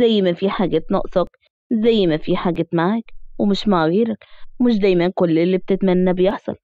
زي ما في حاجات ناقصاك زي ما في حاجات معاك ومش مع غيرك مش دايما كل اللي بتتمنى بيحصل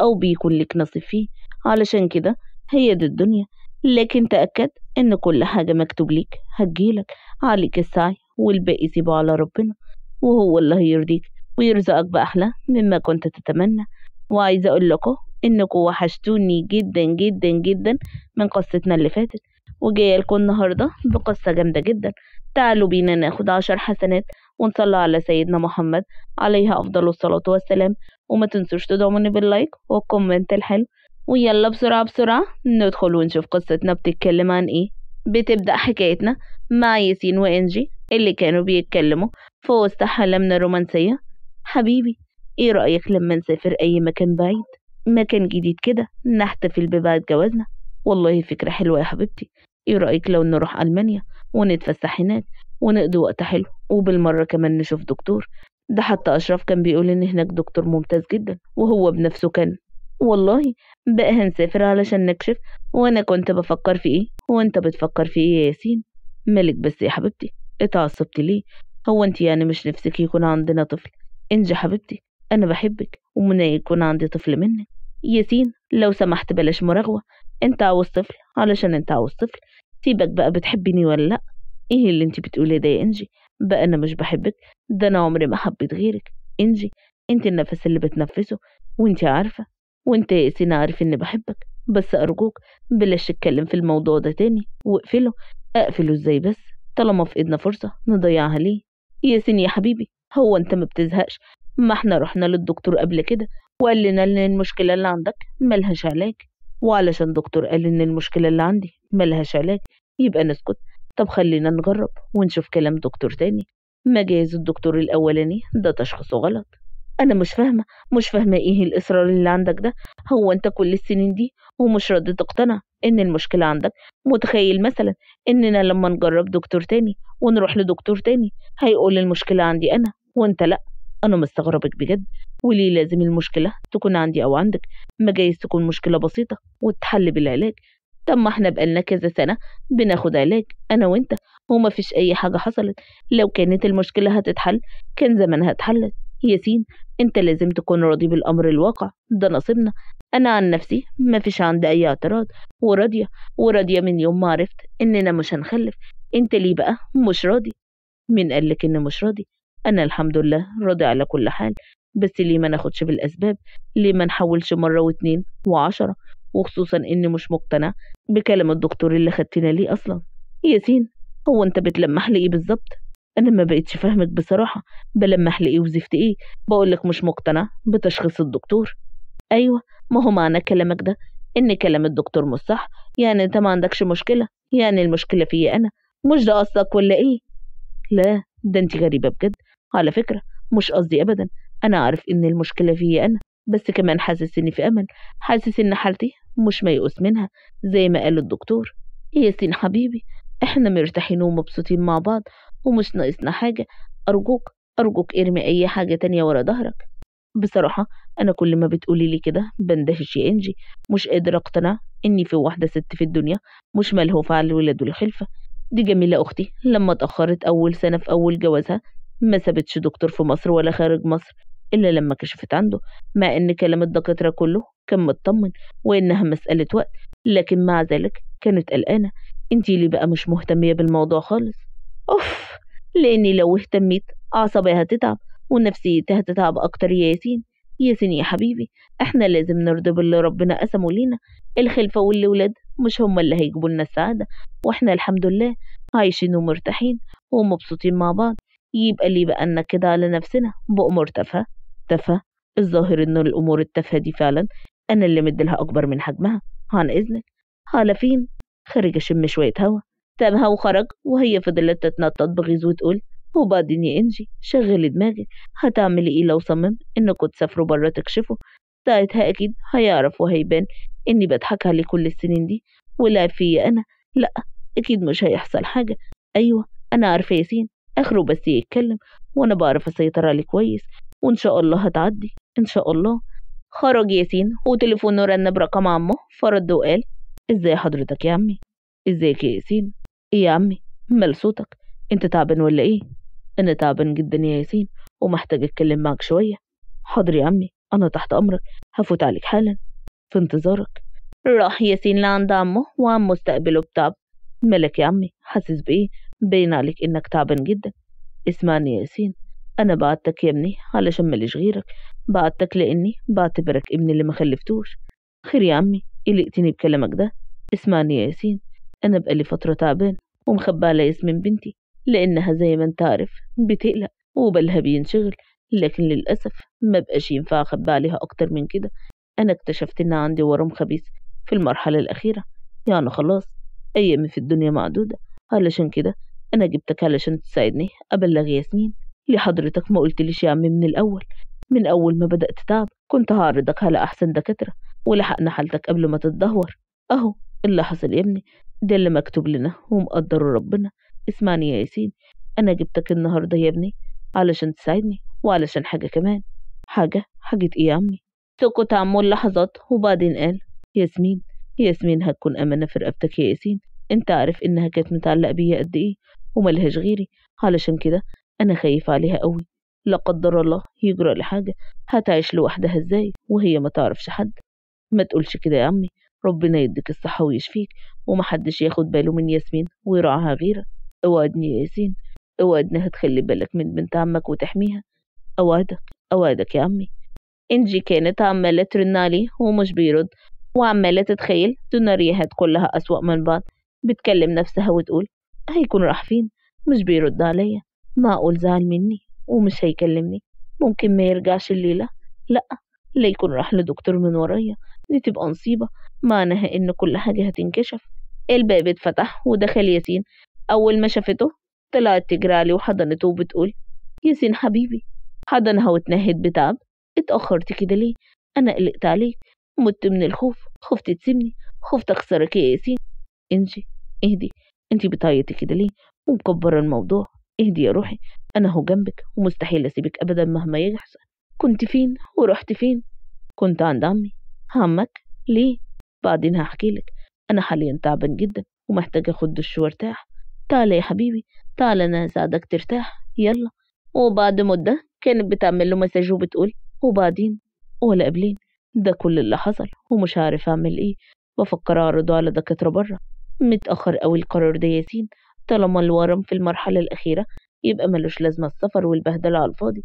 أو بيكون لك نصيب فيه. علشان كده هي دي الدنيا. لكن تأكد إن كل حاجة مكتوب ليك هتجيلك عليك السعي والباقي سيبه على ربنا وهو اللي هيرضيك ويرزقك بأحلى مما كنت تتمنى. وعايزة أقول لكم إنكم وحشتوني جدا جدا جدا من قصتنا اللي فاتت. وجاية لكم النهاردة بقصة جامدة جدا. تعالوا بينا ناخد عشر حسنات ونصلي على سيدنا محمد عليه أفضل الصلاة والسلام. وما تنسوش تدعموني بال like وال comment الحلو. ويلا بسرعة بسرعة ندخل ونشوف قصتنا بتتكلم عن إيه. بتبدأ حكايتنا مع ياسين وإنجي اللي كانوا بيتكلموا في وسط حالة الرومانسية. حبيبي إيه رأيك لما نسافر أي مكان بعيد؟ مكان جديد كده نحتفل ببعد جوازنا. والله فكرة حلوة يا حبيبتي. إيه رأيك لو نروح ألمانيا ونتفسح هناك ونقضي وقت حلو وبالمرة كمان نشوف دكتور؟ ده حتى أشرف كان بيقول إن هناك دكتور ممتاز جدا وهو بنفسه كان. والله بقى هنسافر علشان نكشف. وأنا كنت بفكر في إيه؟ وأنت بتفكر في إيه يا ياسين؟ مالك بس يا حبيبتي؟ اتعصبتي ليه؟ هو أنت يعني مش نفسك يكون عندنا طفل؟ إنجي حبيبتي أنا بحبك ومنى يكون عندي طفل منك. ياسين لو سمحت بلاش مراغوة انت عاوز طفل علشان انت عاوز طفل سيبك بقى بتحبني ولا لأ. إيه اللي انت بتقولي ده يا انجي؟ بقى أنا مش بحبك ده أنا عمري ما حبيت غيرك. انجي انت النفس اللي بتنفسه وانت عارفة وانت يا ياسين عارف اني بحبك. بس ارجوك بلاش تتكلم في الموضوع ده تاني. واقفله اقفله إزاي بس؟ طالما في ايدنا فرصة نضيعها ليه؟ ياسين يا حبيبي هو انت ما بتزهقش؟ ما إحنا رحنا للدكتور قبل كده وقال لنا إن المشكلة اللي عندك ملهاش علاج. وعلشان دكتور قال إن المشكلة اللي عندي ملهاش علاج يبقى نسكت طب خلينا نجرب ونشوف كلام دكتور تاني. ما جايز الدكتور الأولاني ده تشخيصه غلط. أنا مش فاهمة مش فاهمة إيه الإصرار اللي عندك ده. هو أنت كل السنين دي ومش راضي تقتنع إن المشكلة عندك؟ متخيل مثلا إننا لما نجرب دكتور تاني ونروح لدكتور تاني هيقول المشكلة عندي أنا وأنت لأ. أنا مستغربك بجد. وليه لازم المشكلة تكون عندي أو عندك. ما جايز تكون مشكلة بسيطة وتحل بالعلاج. طب ما إحنا بقالنا كذا سنة بناخد علاج أنا وأنت وما فيش أي حاجة حصلت. لو كانت المشكلة هتتحل كان زمانها اتحلت. ياسين أنت لازم تكون راضي بالأمر الواقع. ده نصيبنا. أنا عن نفسي ما فيش عندي أي اعتراض. وراضية وراضية من يوم ما عرفت إننا مش هنخلف. أنت ليه بقى مش راضي؟ مين قالك إني مش راضي؟ أنا الحمد لله راضي على كل حال. بس ليه ما ناخدش بالأسباب؟ ليه ما نحولش مرة واتنين وعشرة؟ وخصوصا إني مش مقتنع بكلام الدكتور اللي خدتنا ليه أصلا. ياسين هو أنت بتلمح لي إيه بالظبط؟ أنا ما بقتش فاهمك بصراحة. بلمح لي إيه وزفت إيه؟ بقولك مش مقتنع بتشخيص الدكتور. أيوة ما هو معنى كلامك ده؟ إن كلام الدكتور مش صح. يعني أنت ما عندكش مشكلة؟ يعني المشكلة فيا أنا؟ مش ده قصدك ولا إيه؟ لا ده أنت غريبة بجد. على فكرة مش قصدي أبدا. أنا عارف إن المشكلة فيا أنا بس كمان حاسس إني في أمل حاسس إن حالتي مش ميؤوس منها زي ما قال الدكتور. ياسين حبيبي إحنا مرتاحين ومبسوطين مع بعض ومش ناقصنا حاجة. أرجوك أرجوك ارمي أي حاجة تانية ورا ظهرك. بصراحة أنا كل ما بتقولي لي كده بندهش يا إنجي. مش قادرة أقتنع إني في واحدة ست في الدنيا مش ملهوفة على الولاد والخلفة دي جميلة أختي لما اتأخرت أول سنة في أول جوازها ما سابتش دكتور في مصر ولا خارج مصر إلا لما كشفت عنده مع إن كلام الدكاترة كله كان مطمن وإنها مسألة وقت لكن مع ذلك كانت قلقانة. انتي ليه بقى مش مهتمية بالموضوع خالص؟ أوف! لأني لو اهتميت أعصابي هتتعب ونفسيتي هتتعب أكتر. يا ياسين ياسين يا حبيبي إحنا لازم نرضى باللي ربنا قسمه لينا. الخلفة والولاد مش هما اللي هيجيبوا لنا السعادة وإحنا الحمد لله عايشين ومرتاحين ومبسوطين مع بعض. يبقى ليه بقى لنا كده على نفسنا. بأمور تافهة تافهة. الظاهر إن الأمور التافهة دي فعلا أنا اللي مديلها أكبر من حجمها. عن إذنك على فين؟ خارج أشم شوية هوا. سابها وخرج وهي فضلت تتنطط بغيظ وتقول وبعدين يا إنجي شغلي دماغك هتعملي إيه لو صمم إنكوا تسافروا برا تكشفوا؟ ساعتها أكيد هيعرف وهيبان إني بضحك عليه كل السنين دي. ولعب فيا أنا لأ أكيد مش هيحصل حاجة. أيوة أنا عارفة ياسين. آخره بس يتكلم وأنا بعرف أسيطر عليه كويس وإن شاء الله هتعدي إن شاء الله. خرج ياسين وتليفونه رن برقم عمه فرد وقال إزاي حضرتك يا عمي؟ إزيك يا ياسين؟ إيه يا عمي؟ مال صوتك؟ أنت تعبان ولا إيه؟ أنا تعبان جدا يا ياسين ومحتاج أتكلم معك شوية. حاضر يا عمي أنا تحت أمرك هفوت عليك حالا. في انتظارك. راح ياسين لعند عمه وعمه استقبله بتعب. مالك يا عمي؟ حاسس بإيه؟ باين عليك إنك تعبان جدا. اسمعني يا ياسين أنا بعتك يا ابني علشان ماليش غيرك. بعتك لأني بعتبرك ابني اللي ما خلفتوش. خير يا عمي قلقتني بكلامك ده. اسمعني يا ياسين أنا بقالي فترة تعبان ومخبى على ياسمين بنتي لأنها زي ما أنت عارف بتقلق وبالها بينشغل لكن للأسف ما بقاش ينفع أخبى عليها أكتر من كده. أنا اكتشفت إن عندي ورم خبيث في المرحلة الأخيرة. يعني خلاص أيامي في الدنيا معدودة. علشان كده أنا جبتك علشان تساعدني. أبلغ ياسمين. ليه حضرتك ما قلتليش يا عمي من الأول. من أول ما بدأت تعب كنت هعرضك على أحسن دكاترة ولحقنا حالتك قبل ما تتدهور. أهو اللي حصل يا ابني. ده اللي مكتوب لنا ومقدره ربنا. اسمعني يا ياسين. أنا جبتك النهاردة يا ابني علشان تساعدني وعلشان حاجة كمان. حاجة؟ حاجة إيه يا عمي؟ سكت عمو لحظات وبعدين قال ياسمين ياسمين هتكون أمانة في رقبتك يا ياسين. أنت عارف إنها كانت متعلقة بيا قد إيه. وملهاش غيري. علشان كده أنا خايف عليها قوي لا قدر الله يجرى لي حاجة هتعيش لوحدها إزاي وهي ما تعرفش حد. ما تقولش كده يا عمي. ربنا يديك الصحة ويشفيك ومحدش ياخد باله من ياسمين ويراعاها غيرك اوعدني يا ياسين. اوعدني هتخلي بالك من بنت عمك وتحميها. أوعدك. أوعدك يا عمي. انجي كانت عمالة ترن عليه ومش بيرد وعمالة تتخيل سيناريوهات كلها أسوأ من بعض. بتكلم نفسها وتقول هيكون راح فين مش بيرد عليا. معقول زعل مني ومش هيكلمني. ممكن ما يرجعش الليلة؟ لأ. لا يكون راح لدكتور من ورايا. دي تبقى نصيبة معناها إن كل حاجة هتنكشف. الباب اتفتح ودخل ياسين. أول ما شافته طلعت تجري عليه وحضنته وبتقول ياسين حبيبي. حضنها واتنهد بتعب. اتأخرت كده ليه؟ أنا قلقت عليك. مت من الخوف. خفت تسيبني. خفت أخسرك يا ياسين. انجي اهدي. انتي بتعيطي كده ليه؟ ومكبرة الموضوع. اهدي يا روحي أنا هو جنبك ومستحيل أسيبك أبدا مهما يحصل. كنت فين؟ ورحت فين؟ كنت عند عمي. عمك؟ ليه؟ بعدين هحكي لك. أنا حاليا تعبان جدا ومحتاج أخد دش وارتاح. تعالى يا حبيبي تعالى أنا هساعدك ترتاح. يلا. وبعد مدة كانت بتعمل له مساج وبتقول وبعدين؟ ولا قبلين. ده كل اللي حصل ومش عارف أعمل إيه. بفكر أعرضه على دكاترة بره متأخر أوي القرار ده ياسين. طالما الورم في المرحلة الأخيرة يبقى ملوش لازمة السفر والبهدلة على الفاضي.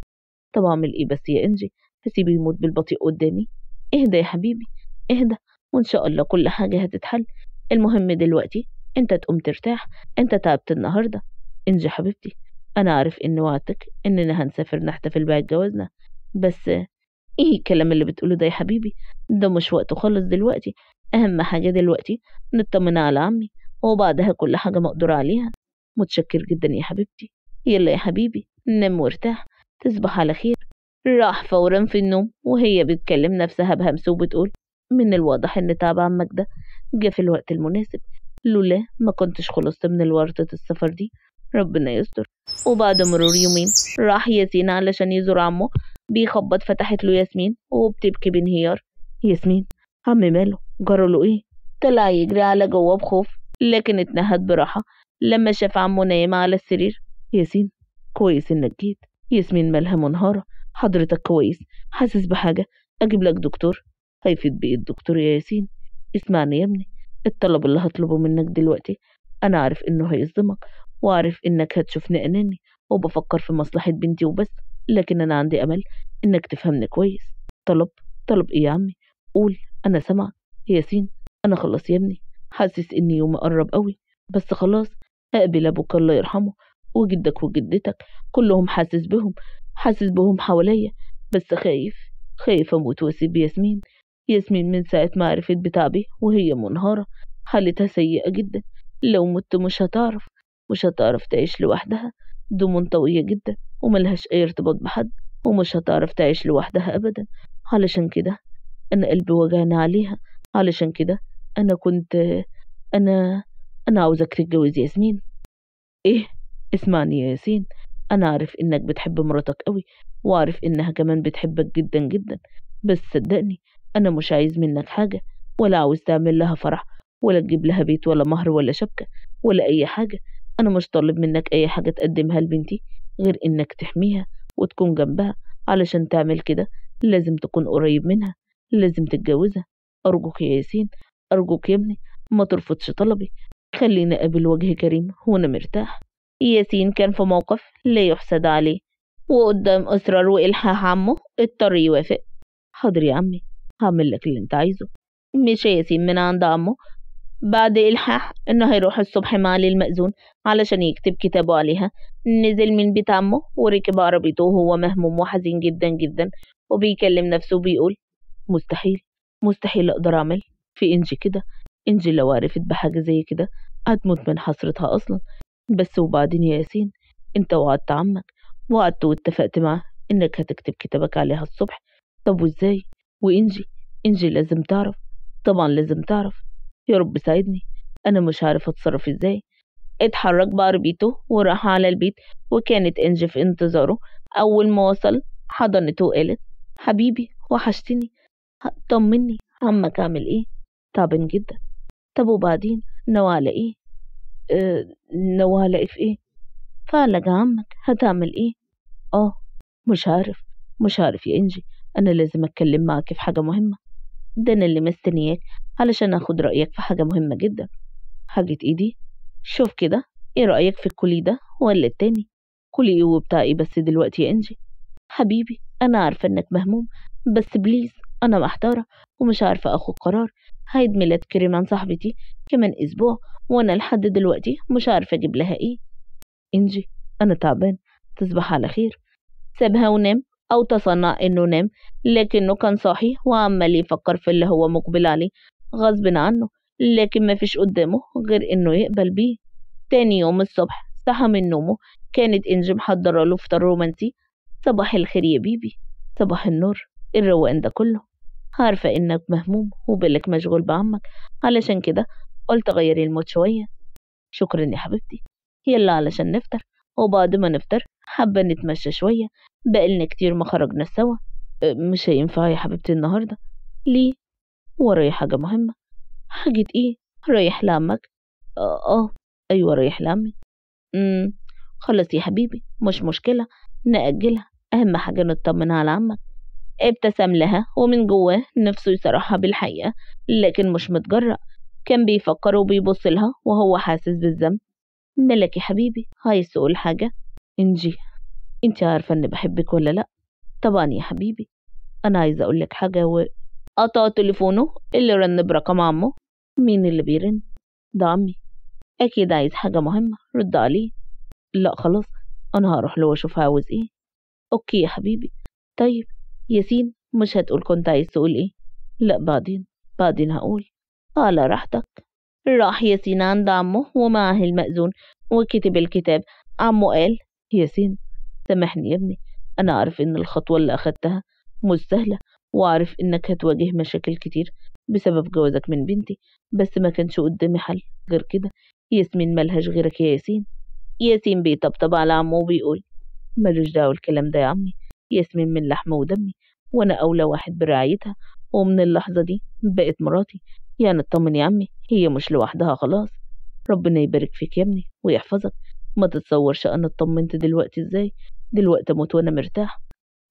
طب أعمل إيه بس يا إنجي؟ هسيبه يموت بالبطيء قدامي. اهدى يا حبيبي اهدى وإن شاء الله كل حاجة هتتحل. المهم دلوقتي أنت تقوم ترتاح أنت تعبت النهاردة. إنجي حبيبتي أنا عارف إن وعدتك إننا هنسافر نحتفل بعيد جوازنا. بس إيه الكلام اللي بتقوله ده يا حبيبي؟ ده مش وقته خالص دلوقتي. أهم حاجة دلوقتي نطمن على عمي وبعدها كل حاجة مقدور عليها. متشكر جدا يا حبيبتي. يلا يا حبيبي نام وارتاح. تصبح على خير. راح فورا في النوم وهي بتكلم نفسها بهمس وبتقول من الواضح إن تعب عمك ده جه في الوقت المناسب. لولا ما كنتش خلصت من الورطة السفر دي ربنا يستر. وبعد مرور يومين راح ياسين علشان يزور عمه. بيخبط فتحت له ياسمين وبتبكي بانهيار. ياسمين عم ماله؟ جرى له إيه؟ طلع يجري على جوه بخوف لكن اتنهد براحة. لما شاف عمه نايم على السرير ياسين كويس إنك جيت. ياسمين مالها منهارة. حضرتك كويس. حاسس بحاجة؟ أجيب لك دكتور. هيفيد بإيه الدكتور يا ياسين. اسمعني يا ابني. الطلب اللي هطلبه منك دلوقتي أنا عارف إنه هيصدمك وعارف إنك هتشوفني أناني وبفكر في مصلحة بنتي وبس لكن أنا عندي أمل إنك تفهمني كويس. طلب طلب إيه يا عمي؟ قول أنا سامعك. ياسين أنا خلاص يا ابني حاسس إن يومي قرب قوي بس خلاص هقبل أبوك الله يرحمه وجدك وجدتك كلهم حاسس بهم حاسس بهم حواليا بس خايف خايف أموت وأسيب ياسمين ياسمين من ساعة ما عرفت بتعبي وهي منهارة حالتها سيئة جدا لو مت مش هتعرف مش هتعرف تعيش لوحدها دي منطوية جدا وملهاش أي ارتباط بحد ومش هتعرف تعيش لوحدها أبدا علشان كده أنا قلبي وجعني عليها علشان كده أنا كنت أنا أنا عاوزك تتجوز ياسمين. إيه؟ اسمعني يا ياسين. أنا عارف إنك بتحب مراتك قوي وعارف إنها كمان بتحبك جدا جدا. بس صدقني أنا مش عايز منك حاجة ولا عاوز تعمل لها فرح ولا تجيب لها بيت ولا مهر ولا شبكة ولا أي حاجة. أنا مش طالب منك أي حاجة تقدمها لبنتي غير إنك تحميها وتكون جنبها. علشان تعمل كده لازم تكون قريب منها لازم تتجوزها. أرجوك يا ياسين أرجوك يا ابني ما ترفضش طلبي. خليني أقابل وجه كريم وأنا مرتاح. ياسين كان في موقف لا يحسد عليه. وقدام إصرار وإلحاح عمه اضطر يوافق. حاضر يا عمي هعمل لك اللي أنت عايزه. مشى ياسين من عند عمه. بعد إلحاح إنه هيروح الصبح مع علي المأذون علشان يكتب كتابه عليها. نزل من بيت عمه وركب عربيته وهو مهموم وحزين جدا جدا. وبيكلم نفسه بيقول مستحيل. مستحيل أقدر أعمل. في إنجي كده إنجي لو عرفت بحاجة زي كده هتموت من حسرتها أصلا. بس وبعدين يا ياسين أنت وعدت عمك وعدت واتفقت معاه إنك هتكتب كتابك عليها الصبح. طب وإزاي؟ وإنجي إنجي لازم تعرف. طبعا لازم تعرف. يا رب ساعدني. أنا مش عارف أتصرف إزاي. اتحرك بعربيته وراح على البيت وكانت إنجي في انتظاره. أول ما وصل حضنته وقالت حبيبي وحشتني. طمني عمك عامل إيه؟ تعبان جدا. طب وبعدين؟ ناوي على إيه؟ آه ناوي على إيه في إيه؟ فعلك عمك هتعمل إيه؟ آه مش عارف مش عارف يا إنجي أنا لازم أتكلم معاك في حاجة مهمة. ده أنا اللي مستنياك علشان أخد رأيك في حاجة مهمة جدا. حاجة إيه دي شوف كده إيه رأيك في الكلي ده ولا التاني؟ كلي إيه وبتاع إيه بس دلوقتي يا إنجي؟ حبيبي أنا عارفة إنك مهموم بس بليز أنا محتارة ومش عارفة أخد قرار. عيد ميلاد كريمان صاحبتي كمان أسبوع وأنا لحد دلوقتي مش عارفة أجيب لها إيه. إنجي أنا تعبان. تصبح على خير. سابها ونام أو تصنع إنه نام لكنه كان صاحي وعمال يفكر في اللي هو مقبل عليه غصب عنه لكن مفيش قدامه غير إنه يقبل بيه. تاني يوم الصبح صحى من نومه كانت إنجي محضرة له فطار رومانسي. صباح الخير يا بيبي صباح النور الروقان ده كله. عارفة إنك مهموم وبالك مشغول بعمك. علشان كده قلت غيري المود شوية. شكرا يا حبيبتي. يلا علشان نفطر. وبعد ما نفطر حابة نتمشى شوية. بقالنا كتير ما خرجنا سوا. مش هينفع يا حبيبتي النهاردة. ليه؟ ورايا حاجة مهمة. حاجة إيه؟ رايح لعمك. آه, آه. أيوه رايح لعمي. امم خلاص يا حبيبي مش مشكلة. نأجلها. أهم حاجة نطمن على عمك. ابتسم لها ومن جواه نفسه يصرحها بالحقيقة لكن مش متجرأ كان بيفكر وبيبص لها وهو حاسس بالذنب. ملك يا حبيبي عايز تقول حاجة. إنجي إنت عارفة إني بحبك ولا لأ؟ طبعا يا حبيبي. أنا عايزة أقول لك حاجة و قطع تليفونه اللي رن برقم عمه. مين اللي بيرن؟ ده عمي. أكيد عايز حاجة مهمة رد عليه. لأ خلاص أنا هروح له وأشوف عاوز إيه. okay يا حبيبي. طيب. ياسين مش هتقول كنت عايز تقول إيه. لا بعدين بعدين هقول. على راحتك. راح ياسين عند عمه ومعه المأذون وكتب الكتاب. عمه قال ياسين سامحني يا ابني أنا عارف إن الخطوة اللي أخدتها مش سهلة وعارف إنك هتواجه مشاكل كتير بسبب جوازك من بنتي بس ما كانش قدامي حل غير كده. ياسمين ملهاش غيرك يا ياسين. ياسين بيطبطب على عمه وبيقول ملوش دعوة الكلام ده يا عمي ياسمين من لحمة ودمي وأنا أولى واحد برعايتها ومن اللحظة دي بقت مراتي. يعني اطمن يا عمي هي مش لوحدها خلاص. ربنا يبارك فيك يا ابني ويحفظك. ما تتصورش أنا اطمنت دلوقتي إزاي؟ دلوقتي أموت وأنا مرتاح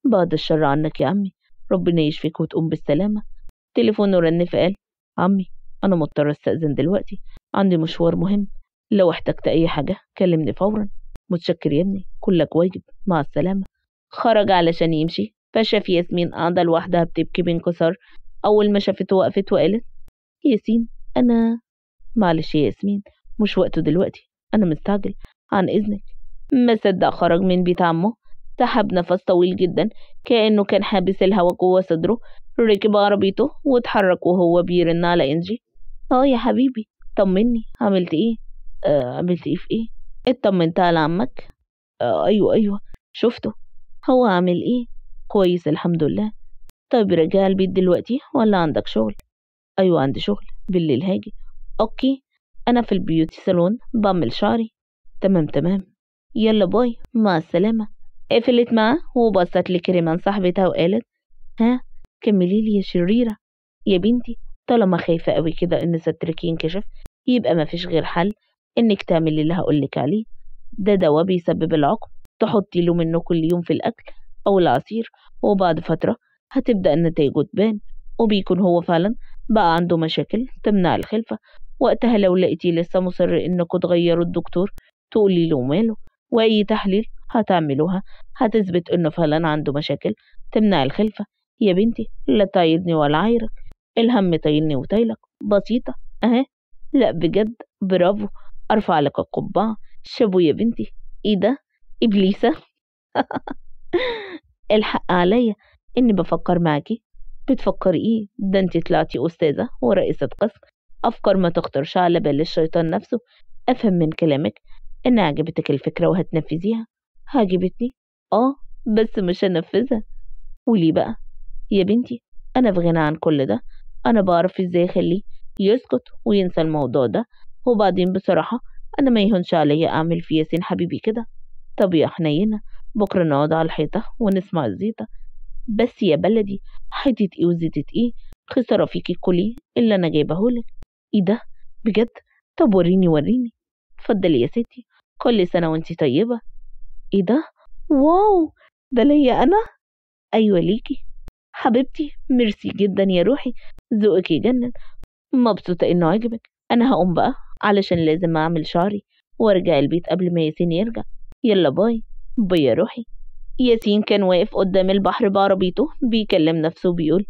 بعد الشر عنك يا عمي. ربنا يشفيك وتقوم بالسلامة. تليفونه رن فقال عمي أنا مضطر أستأذن دلوقتي. عندي مشوار مهم. لو احتجت أي حاجة كلمني فورا. متشكر يا ابني. كلك واجب. مع السلامة. خرج علشان يمشي فشاف ياسمين قاعدة لوحدها بتبكي بانكسار أول ما شافته وقفت وقالت ياسين أنا معلش يا ياسمين مش وقته دلوقتي أنا مستعجل عن إذنك. ما صدق خرج من بيت عمه. سحب نفس طويل جدا كأنه كان حابس الهوا جوه صدره. ركب عربيته واتحرك وهو بيرن على إنجي. آه يا حبيبي طمني عملت إيه؟ آه عملت إيه في إيه؟ اطمنت على عمك. آه أيوه أيوه شفته. هو عامل إيه؟ كويس الحمد لله. طيب رجع البيت دلوقتي ولا عندك شغل؟ أيوه عندي شغل. بالليل هاجي. okay. أنا في ال beauty salon بعمل شعري. تمام تمام. يلا bye. مع السلامة. قفلت معاه وبصت لكريمان صاحبتها وقالت ها كملي لي يا شريرة. يا بنتي طالما خايفة قوي كده إن سترك ينكشف يبقى مفيش غير حل إنك تعملي اللي هقولك عليه. ده دواء بيسبب العقم. تحطي له منه كل يوم في الأكل أو العصير وبعد فترة هتبدأ النتائج تبان وبيكون هو فعلا بقى عنده مشاكل تمنع الخلفة. وقتها لو لقيتيه لسه مصر إنكوا تغيروا الدكتور تقولي له ماله وأي تحليل هتعملوها. هتثبت إنه فعلا عنده مشاكل تمنع الخلفة. يا بنتي لا تعيدني ولا عايرك. الهم طايلني وطايلك. بسيطة أهي. لا بجد برافو. أرفع لك القبعة. شابو يا بنتي إيه ده؟ إبليسة. الحق عليا إني بفكر معاكي بتفكري إيه؟ ده أنت طلعتي أستاذة ورئيسة قسم. أفكار ما تخطرش على بال الشيطان نفسه. أفهم من كلامك إن عجبتك الفكرة وهتنفذيها. عجبتني؟ آه بس مش هنفذها. وليه بقى يا بنتي أنا في غنى عن كل ده. أنا بعرف إزاي أخليه يسكت وينسى الموضوع ده. وبعدين بصراحة أنا ما يهونش عليا أعمل في ياسين حبيبي كده. طب يا حنينة بكرة نقعد على الحيطة ونسمع الزيطة. بس يا بلدي حيطة إيه وزيتة إيه؟ خسارة فيكي كلي اللي أنا جايبهولك. إيه ده؟ بجد؟ طب وريني وريني. اتفضلي يا ستي كل سنة وأنتي طيبة. إيه ده؟ wow! ده ليا أنا؟ أيوة ليكي. حبيبتي ميرسي جدا يا روحي. ذوقك يجنن. مبسوطة إنه عجبك. أنا هقوم بقى علشان لازم أعمل شعري وأرجع البيت قبل ما ياسين يرجع. يلا bye. باي يا روحي. ياسين كان واقف قدام البحر بعربيته بيكلم نفسه وبيقول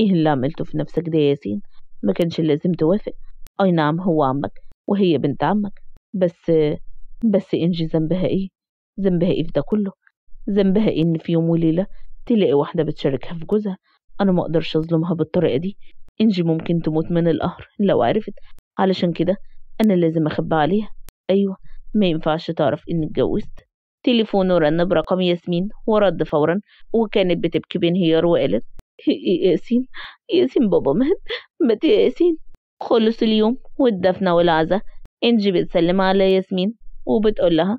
إيه اللي عملته في نفسك ده يا ياسين؟ ما كانش لازم توافق. أي نعم هو عمك وهي بنت عمك. بس بس إنجي ذنبها إيه؟ ذنبها إيه في ده كله؟ ذنبها إيه إن في يوم وليلة تلاقي واحدة بتشاركها في جوزها؟ أنا ما أقدرش أظلمها بالطريقة دي. إنجي ممكن تموت من القهر لو عرفت. علشان كده أنا لازم أخبى عليها. أيوة. ما ينفعش تعرف إني اتجوزت. تليفونه رن برقم ياسمين ورد فورا وكانت بتبكي بانهيار وقالت ياسين ياسين بابا مات مات يا ياسين. خلص اليوم والدفنة والعزا إنجي بتسلم على ياسمين وبتقول لها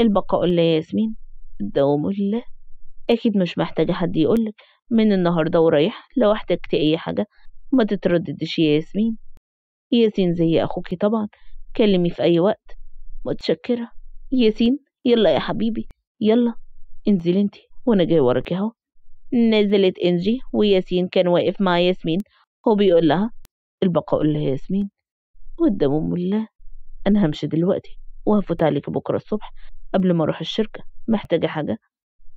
البقاء لله يا ياسمين الدوام لله. أكيد مش محتاجة حد يقولك. من النهاردة ورايح لو احتجتي أي حاجة ما تترددش يا ياسمين. ياسين زي أخوكي طبعا. كلمي في أي وقت. متشكرة. ياسين يلا يا حبيبي. يلا انزلي انتي وأنا جاي وراكي اهو. نزلت انجي وياسين كان واقف مع ياسمين. هو بيقول لها البقاء لها ياسمين. قدام أم الله. أنا همشي دلوقتي وهفوت عليك بكرة الصبح. قبل ما أروح الشركة محتاجة حاجة؟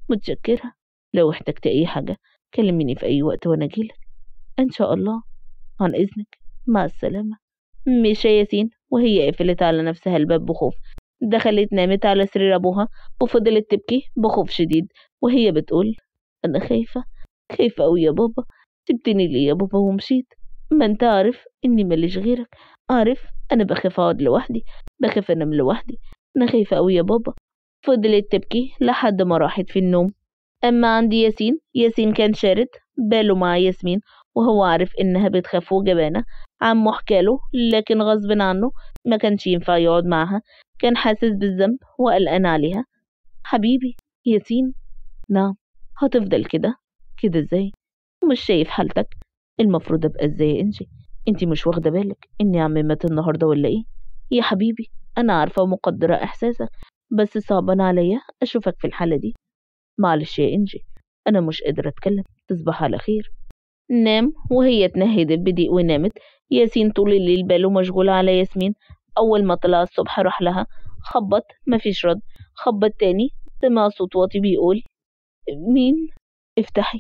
متشكرة. لو احتجت أي حاجة كلميني في أي وقت وأنا أجيلك. إن شاء الله. عن إذنك مع السلامة. مشى ياسين وهي قفلت على نفسها الباب بخوف. دخلت نامت على سرير أبوها وفضلت تبكي بخوف شديد. وهي بتقول أنا خايفة خايفة أوي يا بابا. سبتني ليه يا بابا ومشيت؟ ما أنت عارف إني ماليش غيرك. عارف أنا بخاف أقعد لوحدي بخاف أنام لوحدي. أنا خايفة أوي يا بابا. فضلت تبكي لحد ما راحت في النوم. أما عندي ياسين ياسين كان شارد باله مع ياسمين وهو عارف إنها بتخاف وجبانة. عمه حكاله لكن غصب عنه ما كانش ينفع يقعد معاها كان حاسس بالذنب وقلقان عليها. حبيبي ياسين. نعم. هتفضل كده؟ كده إزاي؟ مش شايف حالتك. المفروض أبقى إزاي إنجي؟ انتي مش واخدة بالك إني عمي مات النهارده ولا إيه؟ يا حبيبي أنا عارفة ومقدرة إحساسك بس صعبان عليا أشوفك في الحالة دي. معلش يا إنجي أنا مش قادرة أتكلم. تصبح على خير. نام وهي اتنهدت بضيق ونامت. ياسين طول الليل باله مشغول على ياسمين. أول ما طلع الصبح راح لها. خبط مفيش رد. خبط تاني. سمع صوت واطي بيقول مين؟ افتحي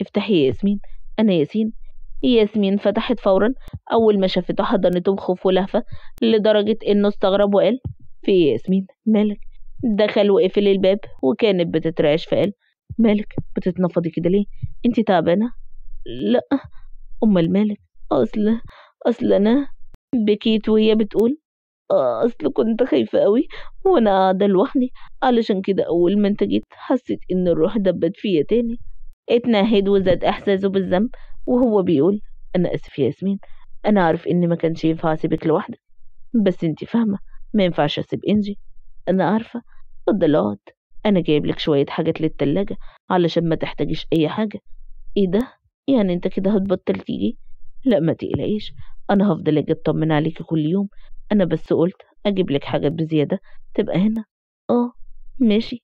افتحي يا ياسمين. أنا ياسين. ياسمين فتحت فورا. أول ما شافته حضنته بخوف ولهفة لدرجة إنه استغرب وقال في إيه يا ياسمين؟ مالك؟ دخل وقفل الباب وكانت بتترعش فقال مالك؟ بتتنفضي كده ليه؟ أنتي تعبانة؟ لا. أمال مالك؟ أصل أصل أنا بكيت وهي بتقول أصل كنت خايفة أوي وأنا قاعدة لوحدي. علشان كده أول ما أنت جيت حسيت إن الروح دبت فيا تاني. اتنهد وزاد إحساسه بالذنب وهو بيقول أنا آسف يا ياسمين أنا عارف إن ما كانش ينفع أسيبك لوحدك بس أنت فاهمة ما ينفعش أسيب إنجي. أنا عارفة اتفضل اقعد أنا جايب لك شوية حاجات للتلاجة علشان ما تحتاجيش أي حاجة. إيه ده؟ يعني أنت كده هتبطل تيجي؟ لا ما تقلقيش. أنا هفضل أجي أطمن عليكي كل يوم. أنا بس قلت أجيب لك حاجات بزيادة تبقى هنا. آه ماشي.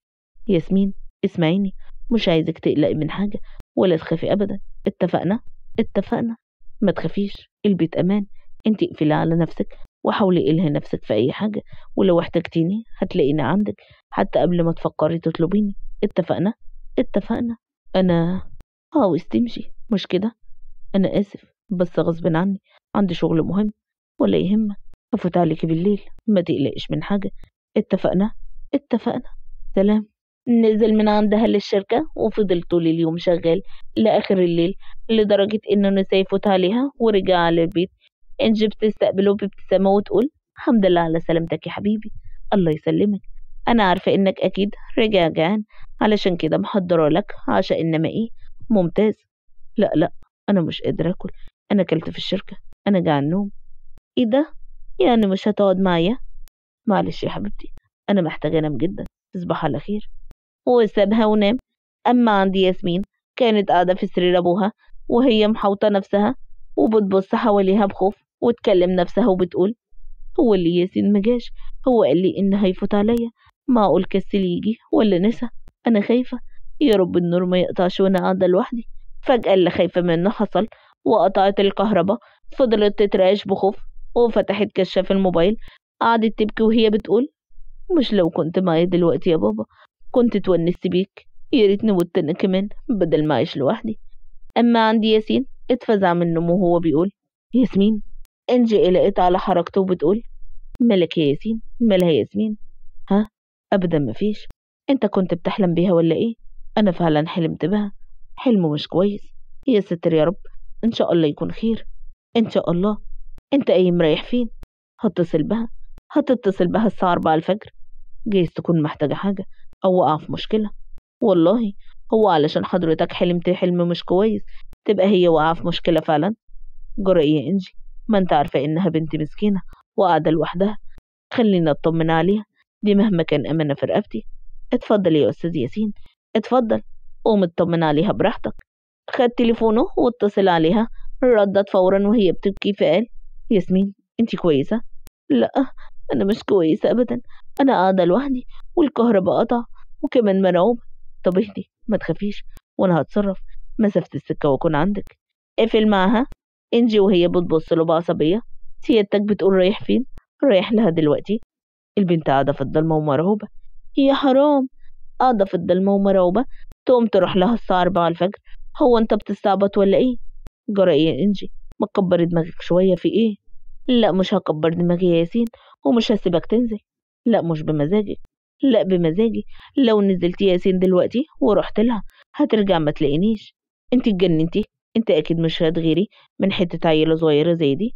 ياسمين اسمعيني. مش عايزك تقلقي من حاجة ولا تخافي أبدا. اتفقنا؟ اتفقنا. ما تخافيش. البيت أمان. أنت اقفلي على نفسك وحاولي إلهي نفسك في أي حاجة. ولو احتجتيني هتلاقيني عندك. حتى قبل ما تفكري تطلبيني. اتفقنا؟ اتفقنا. أنا عاوز تمشي. مش كده؟ أنا آسف بس غصب عني. عندي شغل مهم ولا يهمك أفوت عليكي بالليل ما تقلقش من حاجة اتفقنا؟ اتفقنا. سلام. نزل من عندها للشركة وفضل طول اليوم شغال لآخر الليل لدرجة إنه نسى يفوت عليها ورجع على البيت. إنجي بتستقبله بابتسامة وتقول الحمد لله على سلامتك يا حبيبي. الله يسلمك. أنا عارفة إنك أكيد رجع جعان علشان كده محضرة لك عشاء إنما إيه؟ ممتاز. لا لا أنا مش قادرة أكل. أنا أكلت في الشركة. أنا جعان نوم. إيه ده؟ يعني مش هتقعد معايا. معلش يا حبيبتي أنا محتاجة أنام جدا. تصبح على خير. وسابها ونام. أما عندي ياسمين كانت قاعدة في سرير أبوها وهي محوطة نفسها وبتبص حواليها بخوف وتكلم نفسها وبتقول هو اللي ياسين مجاش هو قال لي إن هيفوت عليا. معقول كسل يجي ولا نسى؟ أنا خايفة. يا رب النور ما يقطعش وأنا قاعدة لوحدي. فجأة اللي خايفة منه حصل وقطعت الكهرباء فضلت تترعش بخوف وفتحت كشاف الموبايل. قعدت تبكي وهي بتقول مش لو كنت معايا دلوقتي يا بابا كنت تونست بيك. يا ريتني مت أنا كمان بدل ما أعيش لوحدي. أما عندي ياسين اتفزع من نومه وهو بيقول ياسمين. انجي قلقت على حركته وبتقول مالك يا ياسين؟ مالها ياسمين؟ ها؟ ابدا مفيش أنت كنت بتحلم بيها ولا إيه؟ أنا فعلا حلمت بها. حلم مش كويس. يا ستر يا رب إن شاء الله يكون خير. إن شاء الله. أنت قايم رايح فين؟ هتصل بها. هتتصل بها الساعة 4 الفجر. جايز تكون محتاجة حاجة أو واقعة في مشكلة. والله هو علشان حضرتك حلمت حلم مش كويس. تبقى هي واقعة في مشكلة فعلا؟ جرى إيه يا إنجي. ما أنت عارفة إنها بنت مسكينة وقاعدة لوحدها. خلينا أطمن عليها. دي مهما كان أمانة في رقبتي. اتفضل يا أستاذ ياسين. اتفضل. قوم اطمن عليها براحتك. خد تليفونه واتصل عليها. ردت فورا وهي بتبكي فقال ياسمين أنت كويسة؟ لا أنا مش كويسة أبدا أنا قاعدة لوحدي والكهرباء قطع وكمان مرعوب طب اهدي ما تخافيش وأنا هتصرف. مسافة السكة وأكون عندك. قفل معاها. إنجي وهي بتبص له بعصبية. سيادتك بتقول رايح فين؟ رايح لها دلوقتي. البنت قاعدة في الضلمة ومرعوبة. يا حرام! قاعدة في الضلمة ومرعوبة. تقوم تروح لها الساعة 4 الفجر. هو أنت بتستعبط ولا إيه؟ جرى إيه يا إنجي؟ ما تكبري دماغك شوية في إيه؟ لا مش هكبر دماغي يا ياسين ومش هسيبك تنزل. لا مش بمزاجك لا بمزاجي. لو نزلت يا ياسين دلوقتي ورحت لها هترجع ما تلاقينيش. انت اتجننتي. أنت أكيد مش هتغيري من حتة عيلة صغيرة زي دي.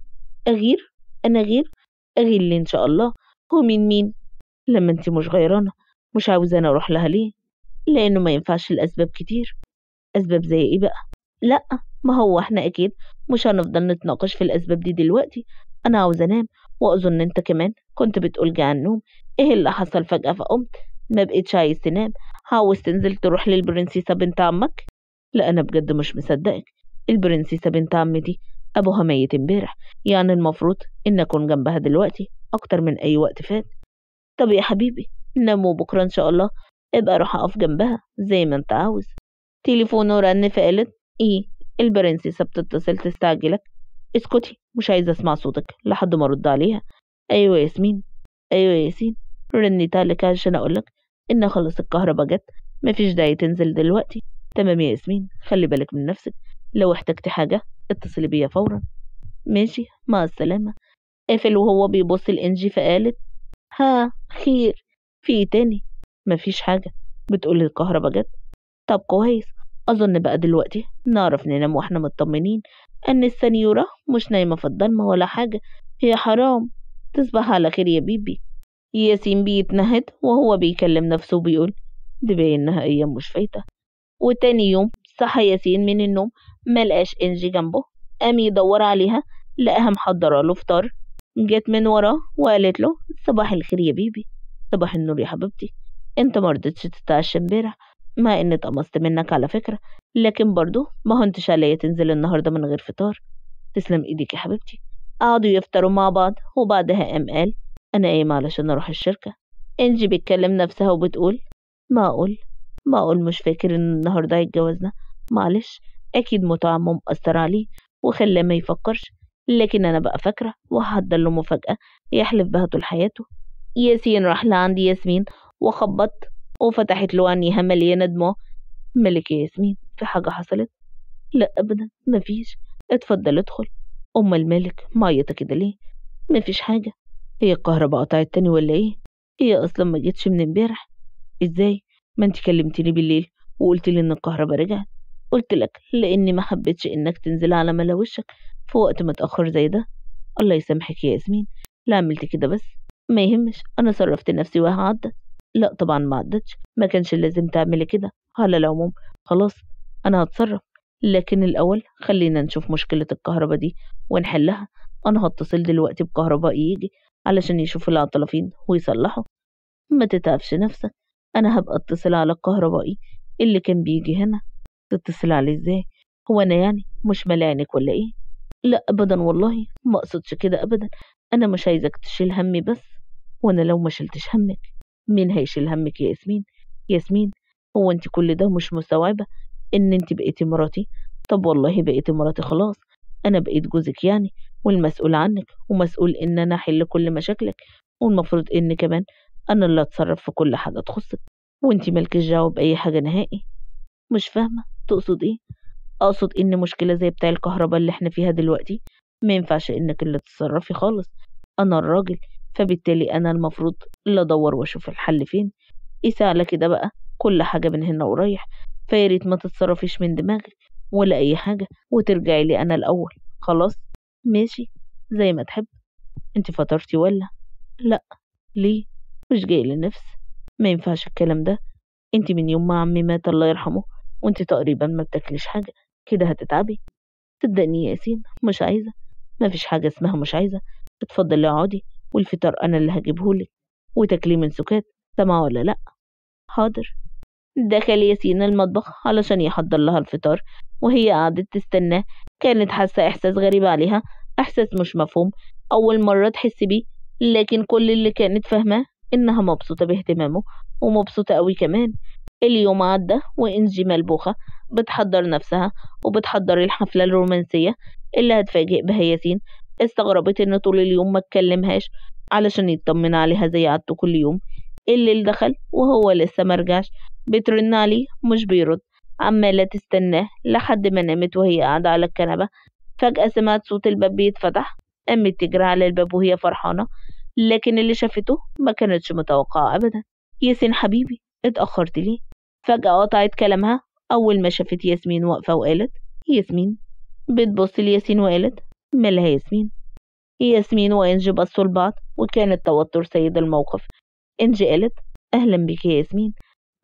أغير؟ أنا غير أغير لي إن شاء الله. هو مين مين؟ لما انت مش غيرانة. مش عاوزة أنا أروح لها ليه؟ لأنه ما ينفعش الاسباب كتير. أسباب زي إيه بقى؟ لا. ما هو إحنا أكيد مش هنفضل نتناقش في الأسباب دي دلوقتي. أنا عاوزة أنام وأظن أنت كمان كنت بتقول جعان نوم إيه اللي حصل فجأة؟ فقمت ما بقيتش عايز تنام. عاوز تنزل تروح للبرنسيسة بنت عمك؟ لا أنا بجد مش مصدقك. البرنسيسة بنت عمتي أبوها ميت امبارح. يعني المفروض إن أكون جنبها دلوقتي أكتر من أي وقت فات. طب يا حبيبي نام وبكره إن شاء الله. ابقى أروح أقف جنبها زي ما أنت عاوز. تليفونه رن فقالت إيه؟ البرنسيسة بتتصل تستعجلك. اسكتي مش عايزة أسمع صوتك لحد ما ارد عليها. أيوه ياسمين أيوه ياسين. رنيت عليك عشان أقولك إن خلاص الكهرباء جت. مفيش داعي تنزل دلوقتي. تمام يا ياسمين خلي بالك من نفسك. لو احتجتي حاجة اتصلي بيا فورا. ماشي مع السلامة. قفل وهو بيبص لإنجي فقالت ها خير. في إيه تاني؟ مفيش حاجة. بتقولي الكهرباء جت؟ طب كويس. أظن بقى دلوقتي نعرف ننام وإحنا مطمنين أن السنيورة مش نايمة في الضلمة ولا حاجة. هي حرام تصبح على خير يا بيبي. ياسين بيتنهد وهو بيكلم نفسه وبيقول دي باين إنها أيام مش فايتة. وتاني يوم صحى ياسين من النوم ملقاش إنجي جنبه. قام يدور عليها لقاها محضرة له فطار. جت من وراه وقالت له صباح الخير يا بيبي. صباح النور يا حبيبتي. أنت مرضتش تتعشى امبارح. مع إني اتقمصت منك على فكرة لكن برضو ما هنتش عليا تنزل النهاردة من غير فطار. تسلم إيدك يا حبيبتي. قعدوا يفطروا مع بعض وبعدها قام قال أنا قايمة علشان أروح الشركة. إنجي بتكلم نفسها وبتقول معقول؟ معقول مش فاكر إن النهاردة هيتجوزنا. معلش أكيد مطعمه مأثر عليه وخلاه ما يفكرش لكن أنا بقى فاكرة وهحضر له مفاجأة يحلف بها طول حياته. ياسين راح لعند ياسمين وخبط وفتحت له عينيها مليانة دموع ملك يا ياسمين في حاجة حصلت؟ لا أبدا مفيش اتفضل ادخل. أم الملك معيطة كده ليه؟ مفيش حاجة. هي الكهرباء قطعت تاني ولا إيه؟ هي أصلا ما جتش من امبارح. إزاي؟ ما انت كلمتني بالليل وقلت لي إن الكهرباء رجعت. قلت لك لأني ما حبيتش إنك تنزل على ملا وشك في وقت متأخر زي ده. الله يسامحك يا ياسمين. لا عملت كده بس. ما يهمش أنا صرفت نفسي وهعدت لا طبعا ما عدتش ما كانش لازم تعملي كده. على العموم خلاص أنا هتصرف. لكن الأول خلينا نشوف مشكلة الكهرباء دي ونحلها. أنا هتصل دلوقتي بكهربائي يجي علشان يشوف العطلة فين ويصلحه ما تتعبش نفسك. أنا هبقى اتصل على الكهربائي. اللي كان بيجي هنا تتصل عليه إزاي؟ هو أنا يعني مش ملعنك ولا إيه؟ لا ابدا والله ما أقصدش كده ابدا. أنا مش عايزك تشيل همي بس وأنا لو ما شلتش همك مين هيشيل همك يا ياسمين؟ ياسمين هو انت كل ده مش مستوعبة إن انت بقيتي مراتي؟ طب والله بقيتي مراتي خلاص أنا بقيت جوزك يعني والمسؤول عنك ومسؤول إن أنا أحل كل مشاكلك والمفروض إن كمان أنا اللي أتصرف في كل حاجة تخصك وأنت مالكش دعوة بأي حاجة نهائي. مش فاهمة تقصد إيه؟ أقصد إن مشكلة زي بتاع الكهرباء اللي إحنا فيها دلوقتي ما ينفعش إنك اللي تتصرفي خالص. أنا الراجل فبالتالي أنا المفروض اللي أدور وأشوف الحل فين. قيسي على كده بقى كل حاجة من هنا ورايح. فياريت ما تتصرفيش من دماغك ولا أي حاجة وترجعي لي أنا الأول. خلاص؟ ماشي. زي ما تحب. أنت فطرتي ولا؟ لا. ليه؟ مش جاي لنفس ما ينفعش الكلام ده. أنت من يوم ما عمي مات الله يرحمه وأنت تقريبا ما بتاكليش حاجة. كده هتتعبي. صدقني يا ياسين مش عايزة. ما فيش حاجة اسمها مش عايزة. اتفضلي اقعدي. والفطار أنا اللي هجيبهولك وتاكليه من سكات سامعة ولا لأ؟ حاضر. دخل ياسين المطبخ علشان يحضر لها الفطار وهي قعدت تستناه. كانت حاسة إحساس غريب عليها إحساس مش مفهوم. أول مرة تحس بيه لكن كل اللي كانت فاهماه إنها مبسوطة باهتمامه ومبسوطة قوي كمان. اليوم عدى وإنجي ملبوخة بتحضر نفسها وبتحضر الحفلة الرومانسية اللي هتفاجئ بها ياسين. استغربت إن طول اليوم ما اتكلمهاش علشان يطمن عليها زي عادته كل يوم. الليل دخل وهو لسه مرجعش بترن عليه مش بيرد. عمالة تستناه لحد ما نامت وهي قاعدة على الكنبة. فجأة سمعت صوت الباب بيتفتح قامت تجري على الباب وهي فرحانة لكن اللي شافته ما كانتش متوقعة أبدا. ياسين حبيبي اتأخرت ليه؟ فجأة قطعت كلامها. أول ما شافت ياسمين واقفة وقالت ياسمين. بتبص لياسين وقالت مالها ياسمين. ياسمين وإنجي بصوا لبعض وكان التوتر سيد الموقف. إنجي قالت أهلا بك يا ياسمين.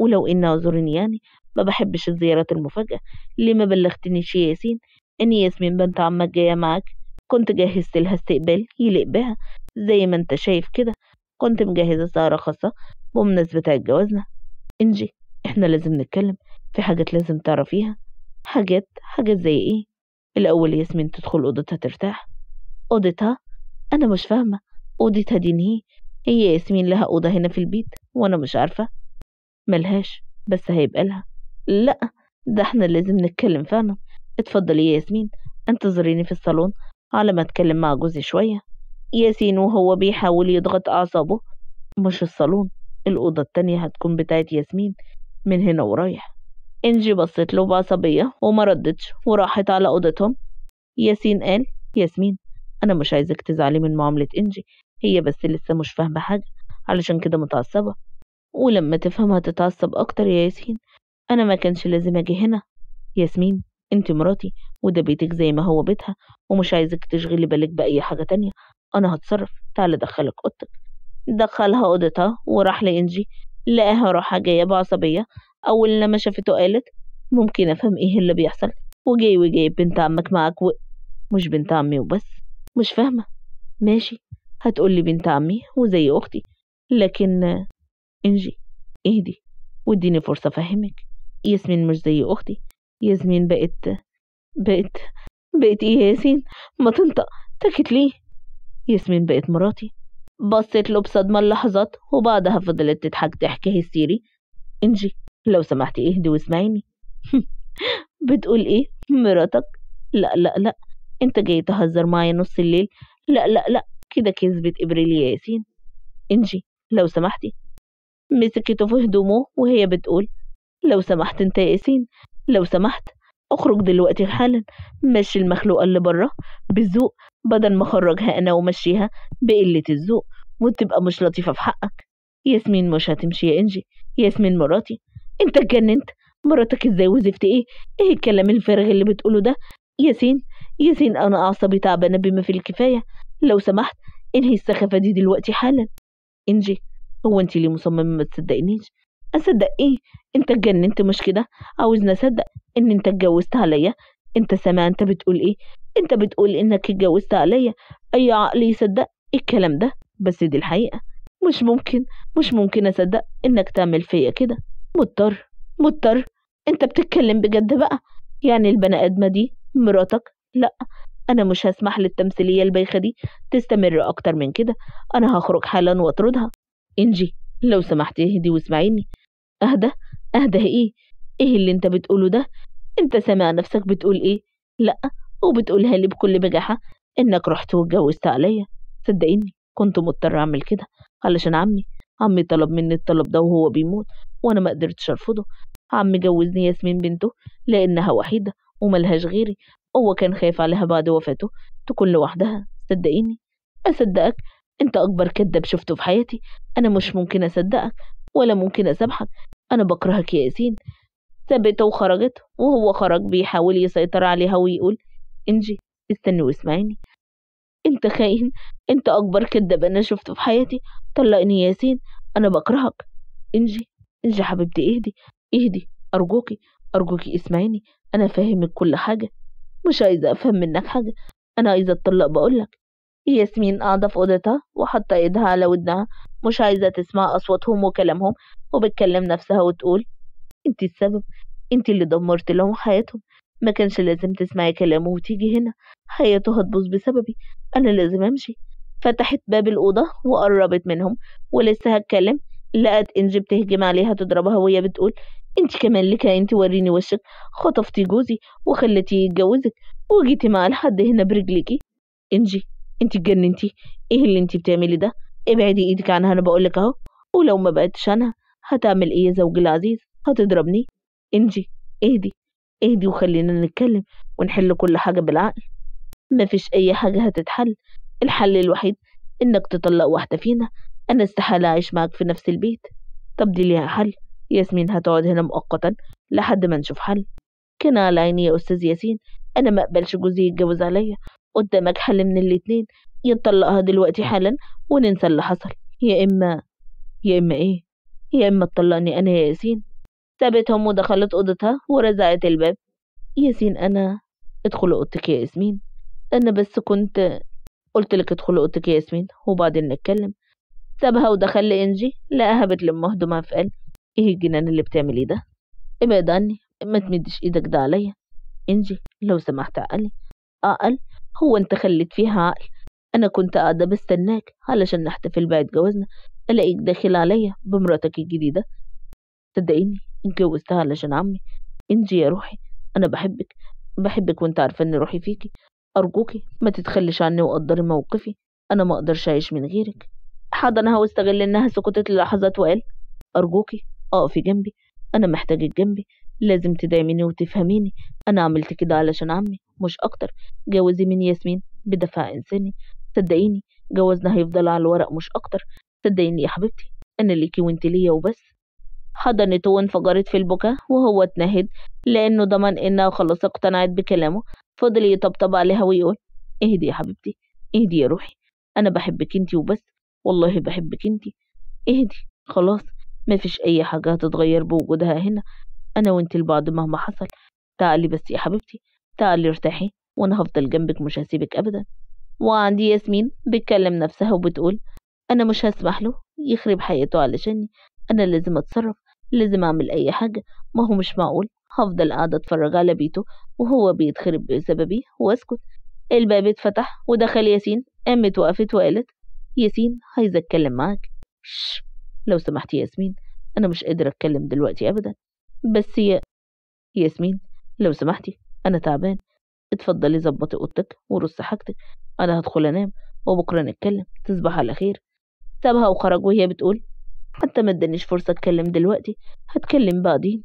ولو إن اعذرني يعني ما بحبش الزيارات المفاجئة ليه ما بلغتنيش يا ياسين إن ياسمين بنت عمك جاية معاك. كنت جهزت لها استقبال يليق بها. زي ما أنت شايف كده كنت مجهزة سهرة خاصة بمناسبة عيد جوازنا. إنجي إحنا لازم نتكلم. في حاجات لازم تعرفيها. حاجات حاجات زي إيه؟ الأول ياسمين تدخل أوضتها ترتاح. أوضتها؟ أنا مش فاهمة. أوضتها دي نهي. هي ياسمين لها أوضة هنا في البيت وأنا مش عارفة. ملهاش بس هيبقى لها. لأ ده إحنا لازم نتكلم فعلا. اتفضلي يا ياسمين انتظريني في الصالون على ما أتكلم مع جوزي شوية. ياسين وهو بيحاول يضغط أعصابه. مش الصالون الأوضة التانية هتكون بتاعت ياسمين من هنا ورايح. إنجي بصت له بعصبية وما ردتش وراحت على أوضتهم. ياسين قال ياسمين أنا مش عايزك تزعلي من معاملة إنجي هي بس لسه مش فاهمة حاجة علشان كده متعصبة. ولما تفهم هتتعصب أكتر يا ياسين أنا ما كانش لازم أجي هنا. ياسمين أنت مراتي وده بيتك زي ما هو بيتها ومش عايزك تشغلي بالك بأي حاجة تانية. أنا هتصرف تعالى دخلك أوضتك. دخلها أوضتها وراح لإنجي لقاها راحة جاية بعصبية أول لما شافته قالت ممكن أفهم إيه اللي بيحصل؟ وجاي وجايب بنت عمك معاك و... مش بنت عمي وبس. مش فاهمة. ماشي هتقولي بنت عمي وزي أختي لكن إنجي اهدي واديني فرصة أفهمك. ياسمين مش زي أختي. ياسمين بقت بقت بقت إيه يا ياسين؟ ما تنطق تكت ليه؟ ياسمين بقت مراتي. بصت له بصدمة لحظات وبعدها فضلت تضحك ضحك هستيري إنجي لو سمحتي اهدي واسمعيني. بتقول إيه؟ مراتك؟ لا لا لا. انت جاي تهزر معايا نص الليل. لا لا لا. كده كذبت إبريل يا ياسين. انجي لو سمحتي. مسكته في هدومه وهي بتقول لو سمحت انت يا ياسين. لو سمحت اخرج دلوقتي حالا. مشي المخلوقة اللي بره بالذوق بدل ما اخرجها أنا ومشيها بقلة الذوق وتبقى مش لطيفة في حقك. ياسمين مش هتمشي يا انجي. ياسمين مراتي انت اتجننت. مراتك إزاي وزفت إيه؟ إيه الكلام الفارغ اللي بتقوله ده؟ ياسين ياسين أنا اعصابي تعبانة بما في الكفاية. لو سمحت انهي السخافة دي دلوقتي حالا. انجي هو انت ليه مصممة ما تصدقنيش؟ اصدق إيه؟ انت اتجننت مش كده؟ عاوزني اصدق ان انت اتجوزت عليا؟ انت سامع انت بتقول إيه؟ انت بتقول انك اتجوزت عليا؟ اي عقل يصدق؟ الكلام ده؟ بس دي الحقيقة. مش ممكن مش ممكن اصدق انك تعمل فيا كده. مضطر مضطر. انت بتتكلم بجد بقى؟ يعني البني آدمة دي مراتك؟ لا. أنا مش هسمح للتمثيلية البايخة دي تستمر أكتر من كده. أنا هخرج حالا وأطردها. إنجي لو سمحتي اهدي واسمعيني. أهدى؟ أهدى إيه؟ إيه اللي أنت بتقوله ده؟ أنت سامع نفسك بتقول إيه؟ لا. وبتقولها لي بكل بجاحة إنك رحت واتجوزت عليا. صدقيني كنت مضطر أعمل كده علشان عمي. عمي طلب مني الطلب ده وهو بيموت وأنا ما قدرتش أرفضه. عمي جوزني ياسمين بنته لأنها وحيدة وملهاش غيري هو كان خايف عليها بعد وفاته. تكون لوحدها صدقيني. أصدقك؟ أنت أكبر كذاب شفته في حياتي. أنا مش ممكن أصدقك ولا ممكن أسامحك. أنا بكرهك يا ياسين. سابته وخرجت وهو خرج بيحاول يسيطر عليها ويقول إنجي استني واسمعيني. انت خاين انت اكبر كداب أنا شفته في حياتي. طلقني يا ياسين أنا بكرهك. انجي انجي حبيبتي اهدي اهدي ارجوكي ارجوكي اسمعيني. أنا فاهمك كل حاجة. مش عايزة افهم منك حاجة. أنا عايزة اتطلق بقولك. ياسمين قاعدة في أوضتها وحاطة ايدها على ودنها. مش عايزة تسمع اصواتهم وكلامهم وبتكلم نفسها وتقول انت السبب انت اللي دمرت لهم حياتهم. ما كانش لازم تسمعي كلامه وتيجي هنا. حياته هتبوظ بسببي. أنا لازم أمشي. فتحت باب الأوضة وقربت منهم. ولسه هتكلم. لقت إنجي بتهجم عليها تضربها وهي بتقول انت كمان لك انت وريني وشك. خطفتي جوزي وخلتيه يتجوزك. وجيتي مع لحد هنا برجليكي إنجي انت اتجننتي. إيه اللي انت بتعملي ده؟ ابعدي إيدك عنها أنا بقولك أهو. ولو ما بعدتش عنها هتعمل إيه يا زوجي العزيز؟ هتضربني؟ إنجي اهدي. اهدي وخلينا نتكلم ونحل كل حاجة بالعقل. مفيش أي حاجة هتتحل. الحل الوحيد إنك تطلق واحدة فينا. أنا استحالة أعيش معاك في نفس البيت. طب دي ليها حل. ياسمين هتقعد هنا مؤقتا لحد ما نشوف حل. كان على عيني يا أستاذ ياسين. أنا ما أقبلش جوزي يتجوز عليا. قدامك حل من الاتنين. يطلقها دلوقتي حالا وننسى اللي حصل. يا اما يا إما إيه؟ يا إما تطلقني أنا يا ياسين. سابتهم ودخلت أوضتها ورزعت الباب. ياسين أنا أدخل أوضتك يا ياسمين. أنا بس كنت قلت لك أدخل أوضتك يا ياسمين وبعدين نتكلم. سابها ودخل لانجي لقاها بتلم هدومها في قلب إيه الجنان اللي بتعمليه ده؟ ابعد عني ما تمدش إيدك ده عليا. إنجي لو سمحت عقلي عقل هو أنت خليت فيها عقل. أنا كنت قاعدة بستناك علشان نحتفل بعد جوازنا. ألاقيك داخل عليا بمراتك الجديدة. صدقيني اتجوزتها علشان عمي. إنجي يا روحي أنا بحبك بحبك وأنت عارفة ان روحي فيكي. أرجوكي ما تتخليش عني وقدري موقفي. أنا ما أقدرش أعيش من غيرك. حضنها واستغل إنها سكتت للحظات وقال أرجوكي أقفي جنبي. أنا محتاجك جنبي. لازم تدعميني وتفهميني. أنا عملت كده علشان عمي مش أكتر. جوزي من ياسمين بدفع إنساني. صدقيني جوازنا هيفضل على الورق مش أكتر. صدقيني يا حبيبتي أنا ليكي وأنت ليا وبس. حضنته وانفجرت في البكا وهو اتنهد لأنه ضمن انها خلاص اقتنعت بكلامه. فضل يطبطب عليها ويقول اهدي يا حبيبتي اهدي يا روحي أنا بحبك أنتي وبس والله بحبك أنتي اهدي خلاص مفيش أي حاجة هتتغير بوجودها هنا أنا وأنتي لبعض مهما حصل. تعالي بس يا حبيبتي تعالي ارتاحي وأنا هفضل جنبك مش هسيبك ابدا. وعندي ياسمين بتكلم نفسها وبتقول أنا مش هسمح له يخرب حياته علشاني أنا لازم أتصرف لازم أعمل أي حاجة. ما هو مش معقول. هفضل قاعدة أتفرج على بيته وهو بيتخرب بسببي وأسكت. الباب اتفتح ودخل ياسين. قامت وقفت وقالت ياسين عايزة أتكلم معاك. شش لو سمحت يا ياسمين أنا مش قادر أتكلم دلوقتي أبدا. بس يا ياسمين لو سمحتي أنا تعبان. اتفضلي ظبطي أوضتك ورصي حاجتك. أنا هدخل أنام وبكرة نتكلم. تصبح على خير. سابها وخرج وهي بتقول حتى ما ادانيش فرصة أتكلم دلوقتي هتكلم بعدين.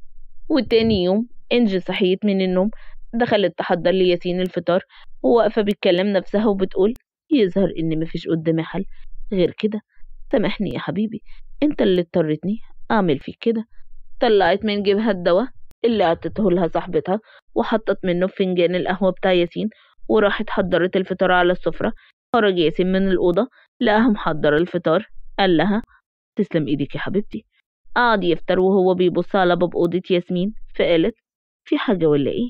وتاني يوم إنجي صحيت من النوم دخلت تحضر لياسين الفطار وواقفة بتكلم نفسها وبتقول يظهر إن مفيش قدامي حل. غير كده سامحني يا حبيبي أنت اللي اضطرتني أعمل فيك كده. طلعت من جيبها الدواء اللي عطته لها صاحبتها وحطت منه فنجان القهوة بتاع ياسين وراحت حضرت الفطار على السفرة. خرج ياسين من الأوضة لقاها محضرة الفطار قال لها تسلم إيدك يا حبيبتي. قعد يفطر وهو بيبص على باب أوضة ياسمين فقالت في حاجة ولا إيه؟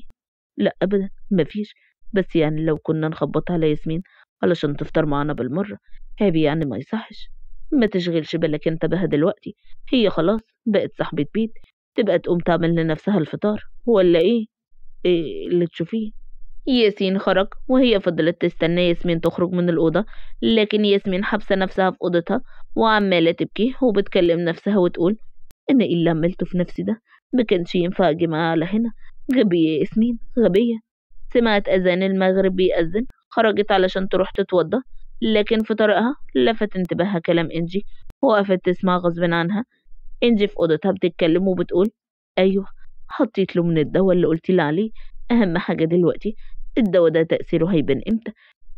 لا أبدا مفيش بس يعني لو كنا نخبط على ياسمين علشان تفطر معانا بالمرة هابي يعني ما يصحش. ما تشغلش بالك أنت بها دلوقتي. هي خلاص بقت صاحبة بيت تبقى تقوم تعمل لنفسها الفطار ولا إيه؟ إيه اللي تشوفيه؟ ياسين خرج وهي فضلت تستنى ياسمين تخرج من الأوضة لكن ياسمين حابسة نفسها في أوضتها وعمالة تبكي وبتكلم نفسها وتقول أنا إيه اللي عملته في نفسي ده ما كانش ينفع أجي على هنا غبية يا ياسمين غبية. سمعت أذان المغرب بيأذن خرجت علشان تروح تتوضى لكن في طريقها لفت انتباهها كلام إنجي وقفت تسمع غصب عنها. إنجي في أوضتها بتتكلم وبتقول أيوه حطيت له من الدواء اللي قلت لي عليه أهم حاجة دلوقتي الدواء ده تأثيره هيبان إمتى؟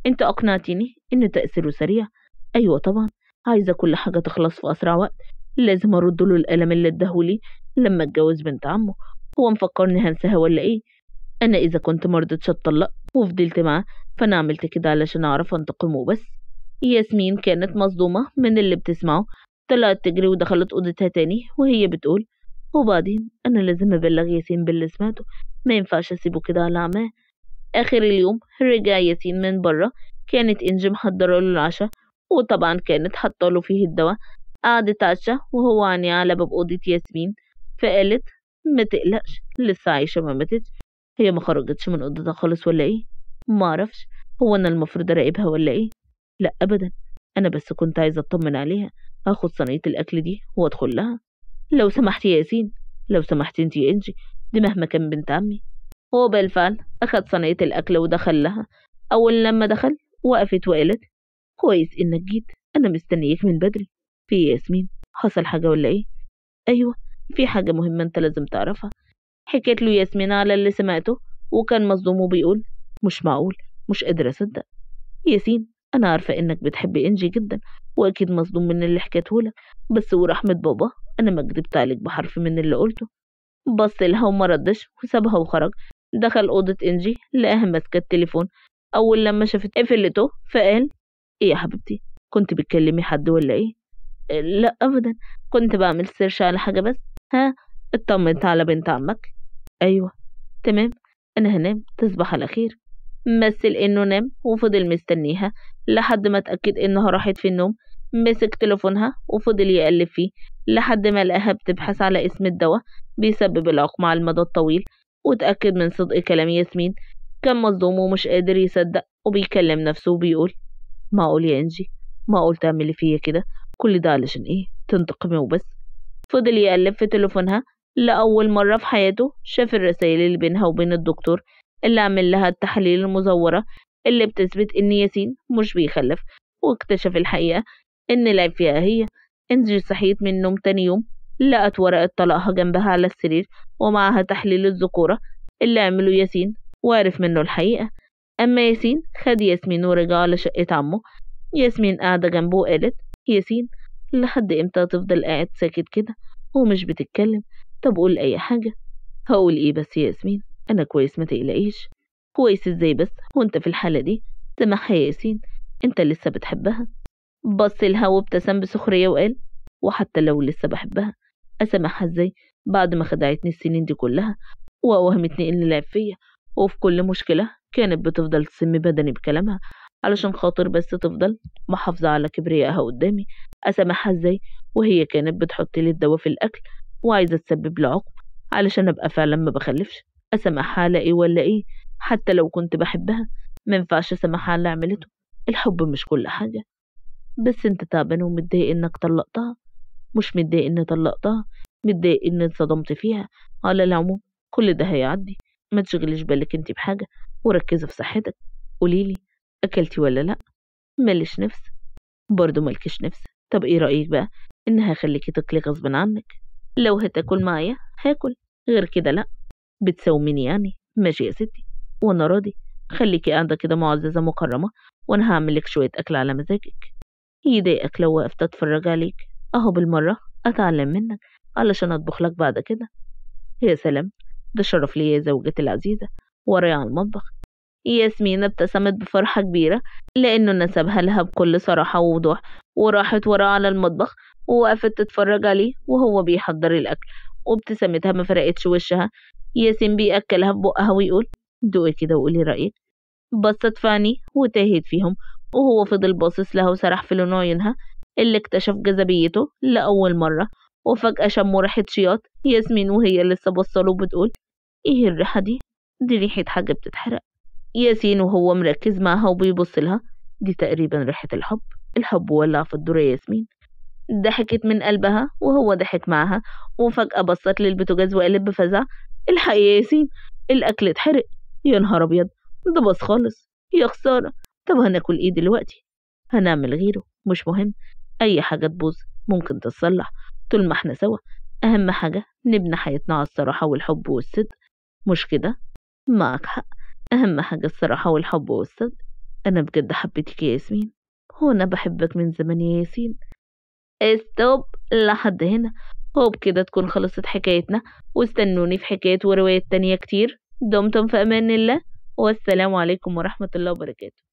أنت أقنعتني إن تأثيره سريع. أيوة طبعا. عايزة كل حاجة تخلص في أسرع وقت. لازم أرد له الألم اللي اداهولي لما اتجوز بنت عمه. هو مفكرني هنساها ولا إيه؟ أنا إذا كنت مرضتش أتطلق وفضلت معاه فأنا عملت كده علشان أعرف أنتقم وبس. ياسمين كانت مصدومة من اللي بتسمعه. طلعت تجري ودخلت أوضتها تاني وهي بتقول وبعدين؟ أنا لازم أبلغ ياسين باللي سمعته. ما ينفعش أسيبه كده على عماه. آخر اليوم رجع ياسين من بره كانت إنجي محضرة له العشاء وطبعا كانت حاطة له فيه الدواء. قعد اتعشى وهو عينيه على باب أوضة ياسمين فقالت ما تقلقش لسه عايشة ما ماتتش هي ما خرجتش من أوضتها خالص ولا إيه؟ ما أعرفش هو أنا المفروض أراقبها ولا إيه؟ لا أبدا. أنا بس كنت عايزة أطمن عليها. أخد صينية الأكل دي وأدخل لها. لو سمحتي يا ياسين لو سمحتي أنتي يا إنجي دي مهما كان بنت عمي. هو بالفعل أخد صينية الأكل ودخل لها أول لما دخل وقفت وقالت كويس إنك جيت أنا مستنيك من بدري. في ياسمين؟ حصل حاجة ولا إيه؟ أيوة في حاجة مهمة أنت لازم تعرفها. حكيت له ياسمين على اللي سمعته وكان مصدوم وبيقول مش معقول مش قادر أصدق. ياسين أنا عارفة إنك بتحب إنجي جدا وأكيد مصدوم من اللي حكيته لك بس ورحمة بابا أنا ما كدبت عليك بحرف من اللي قلته. بص لها وما ردش وسابها وخرج. دخل أوضة إنجي لقاها ماسكة التليفون أول لما شافت قفلته فقال إيه يا حبيبتي كنت بتكلمي حد ولا إيه؟ لا أبدا كنت بعمل سيرش على حاجة بس. ها اطمنت على بنت عمك. أيوة تمام أنا هنام تصبح على خير. مثل إنه نام وفضل مستنيها لحد ما اتأكد إنها راحت في النوم. مسك تليفونها وفضل يقلب فيه لحد ما لقاها بتبحث على اسم الدواء بيسبب العقم على المدى الطويل. وتأكد من صدق كلام ياسمين. كان مصدوم ومش قادر يصدق وبيكلم نفسه وبيقول معقول يا إنجي معقول تعملي فيا كده كل ده علشان إيه؟ تنتقمي وبس. فضل يقلب في تليفونها لأول مرة في حياته شاف الرسائل اللي بينها وبين الدكتور اللي عمل لها التحاليل المزورة اللي بتثبت إن ياسين مش بيخلف واكتشف الحقيقة إن العيب فيها هي. إنجي صحيت من النوم تاني يوم لقت ورقة طلاقها جنبها على السرير ومعها تحليل الذكورة اللي عمله ياسين وعرف منه الحقيقة. أما ياسين خد ياسمين ورجع على شقة عمه. ياسمين قاعدة جنبه وقالت ياسين لحد إمتى هتفضل قاعد ساكت كده ومش بتتكلم؟ طب قول أي حاجة. هقول إيه بس يا ياسمين؟ أنا كويس ما تقلقيش. كويس إزاي بس؟ وأنت في الحالة دي؟ سامحها يا ياسين أنت لسه بتحبها. بص لها وابتسم بسخرية وقال وحتى لو لسه بحبها أسامحها إزاي بعد ما خدعتني السنين دي كلها وأوهمتني إن لعب فيا وفي كل مشكلة كانت بتفضل تسم بدني بكلامها علشان خاطر بس تفضل محافظة على كبريائها قدامي أسامحها إزاي وهي كانت بتحط لي الدواء في الأكل وعايزة تسبب لي عقم علشان أبقى فعلا ما بخلفش أسامحها على إيه ولا إيه حتى لو كنت بحبها ما ينفعش أسامحها على عملته الحب مش كل حاجة بس أنت تعبان ومتضايق إنك طلقتها مش متضايق إني طلقتها متضايق إني انصدمت فيها. على العموم كل ده هيعدي. ما تشغليش بالك انت بحاجة وركزي في صحتك. قوليلي أكلتي ولا لأ؟ ماليش نفس. برضه مالكش نفس. طب إيه رأيك بقى؟ إنها هخليكي تاكلي غصب عنك. لو هتاكل معايا هاكل. غير كده لأ. بتساوميني يعني. ماشي يا ستي. وأنا راضي. خليكي قاعدة كده معززة مكرمة وأنا هعملك شوية أكل على مزاجك. يضايقك لو وقفت أتفرج عليك. أهو بالمرة أتعلم منك علشان أطبخ لك بعد كده. يا سلام ده شرف لي يا زوجتي العزيزة ورايا على المطبخ. ياسمين ابتسمت بفرحة كبيرة لأنه نسبها لها بكل صراحة ووضوح وراحت وراه على المطبخ ووقفت تتفرج عليه وهو بيحضر الأكل. وابتسامتها ما فرقتش وشها. ياسين بيأكلها ببقها ويقول دوقي كده وقولي رأيك. بصت في وتاهت فيهم وهو فضل باصص لها وسرح في لون عيونها. اللي اكتشف جاذبيته لأول مرة وفجأة شموا ريحة شياط. ياسمين وهي لسه بصله وبتقول إيه الريحة دي؟ دي ريحة حاجة بتتحرق. ياسين وهو مركز معاها وبيبص لها. دي تقريبا ريحة الحب. الحب ولع في الدور يا ياسمين. ضحكت من قلبها وهو ضحك معاها وفجأة بصت للبوتاجاز وقالت بفزع. الحق يا ياسين الأكل اتحرق. يا نهار أبيض! ده باظ خالص. يا خسارة! طب هناكل إيه دلوقتي؟ هنعمل غيره. مش مهم. أي حاجة تبوظ ممكن تتصلح. طول ما إحنا سوا أهم حاجة نبني حياتنا على الصراحة والحب والصدق. مش كده؟ معك حق. أهم حاجة الصراحة والحب والصدق. أنا بجد حبيتك يا ياسمين. هو أنا بحبك من زمان يا ياسين. استوب لحد هنا. هو بكده تكون خلصت حكايتنا. واستنوني في حكايات وروايات تانية كتير. دمتم في أمان الله. والسلام عليكم ورحمة الله وبركاته.